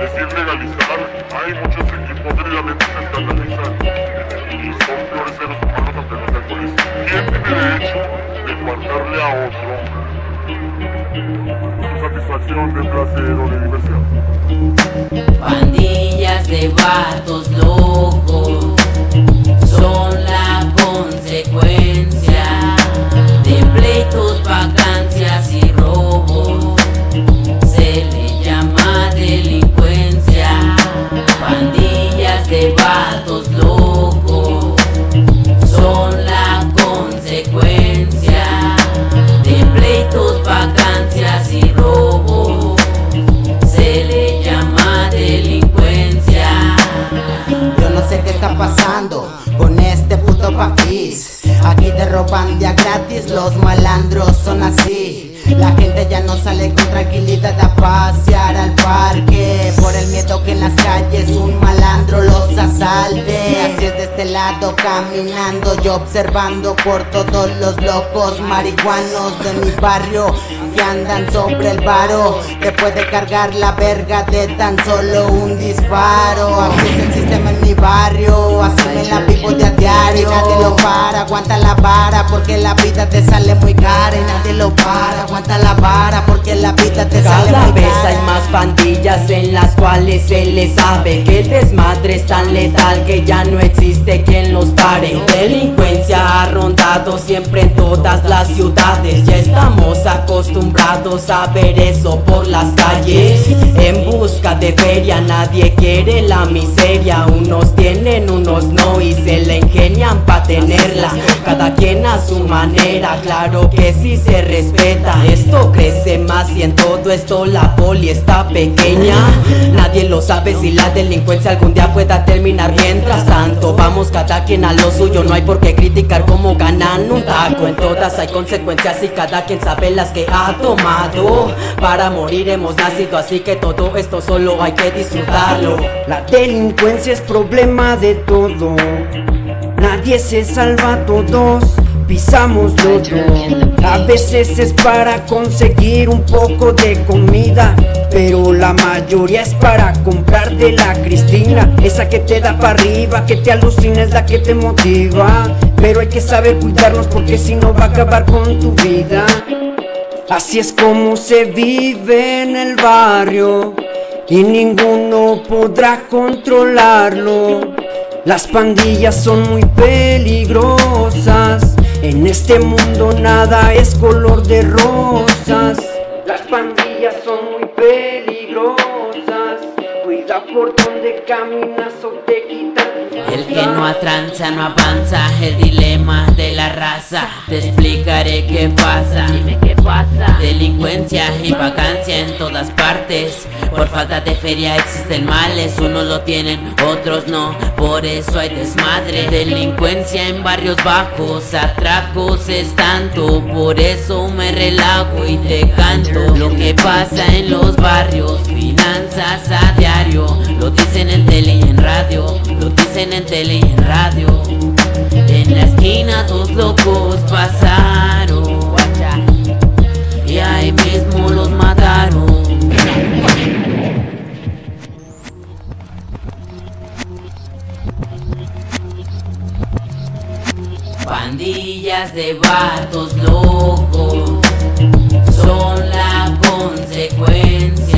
decir legalizar, hay muchos que hipócritamente se escandalizan y son peores seres humanos sean con eso. ¿Quién tiene derecho de faltarle a otro su satisfacción de placer o de diversión? Pandillas de país. Aquí te roban día gratis, los malandros son así. La gente ya no sale con tranquilidad a pasear al parque. Por el miedo que en las calles un malandro los asalte. Así es de este lado caminando, yo observando por todos los locos marihuanos de mi barrio que andan sobre el varo. Te puede cargar la verga de tan solo un disparo. Así es el sistema en mi barrio, así me la diario. Nadie lo para, aguanta la vara porque la vida te sale muy cara. Y nadie lo para, aguanta la vara porque la vida te sale muy cara. Pandillas en las cuales se les sabe que el desmadre es tan letal que ya no existe quien los pare. Delincuencia ha rondado siempre en todas las ciudades. Ya estamos acostumbrados a ver eso por las calles. En busca de feria nadie quiere la miseria. Unos tienen, unos no y se la ingenian pa' tenerla. Cada quien a su manera, claro que sí se respeta. Esto crece más y en todo esto la poli está pequeña. Nadie lo sabe si la delincuencia algún día pueda terminar. Mientras tanto, vamos cada quien a lo suyo. No hay por qué criticar cómo ganan un taco. En todas hay consecuencias y cada quien sabe las que ha tomado. Para morir hemos nacido, así que todo esto solo hay que disfrutarlo. La delincuencia es problema de todo. Nadie se salva, todos pisamos lodo. A veces es para conseguir un poco de comida. Pero la mayoría es para comprarte la Cristina Esa que te da para arriba, que te alucina es la que te motiva Pero hay que saber cuidarnos porque si no va a acabar con tu vida Así es como se vive en el barrio y ninguno podrá controlarlo. Las pandillas son muy peligrosas. En este mundo nada es color de rosas. Las pandillas son muy peligrosas. Por donde caminas o te quitan. El que no atranza no avanza, el dilema de la raza. Te explicaré qué pasa. Dime qué pasa. Delincuencia y vacancia en todas partes. Por falta de feria existen males, unos lo tienen, otros no. Por eso hay desmadre. Delincuencia en barrios bajos, atracos es tanto. Por eso me relajo y te canto. Que pasa en los barrios, finanzas a diario. Lo dicen en tele y en radio, lo dicen en tele y en radio. En la esquina dos locos pasaron y ahí mismo los mataron. Pandillas de vatos locos son la Consequence